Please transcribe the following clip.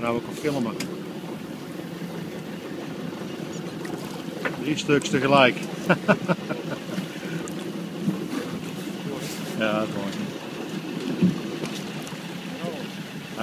En nou ook op filmen. Drie stuks tegelijk. ja, dat is mooi.